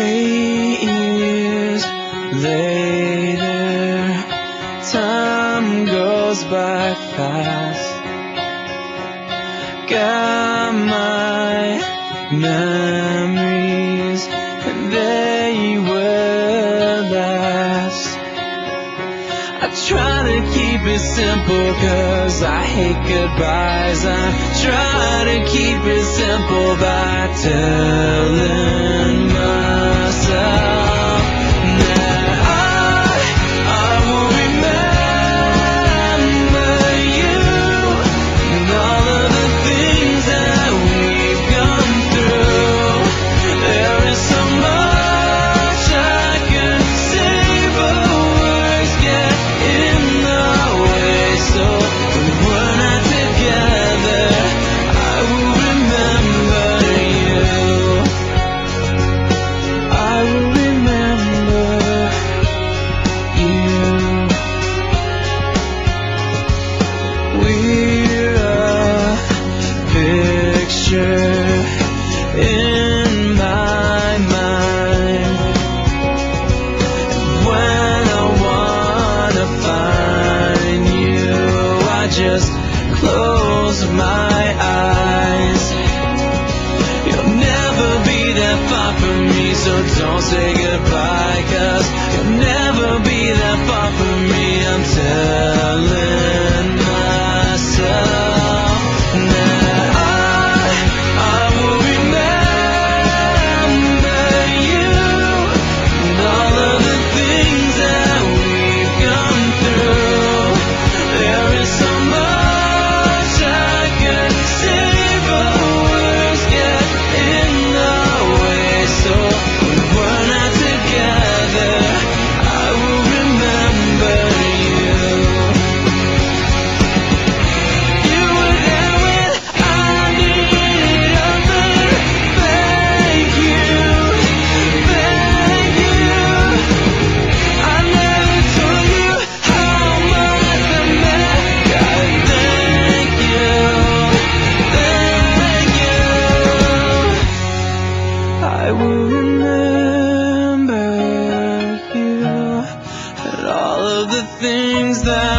Eight years later, time goes by fast. Got my memories, and they will last. I try to keep it I hate goodbyes. I try to keep it simple by telling. close my eyes dreams that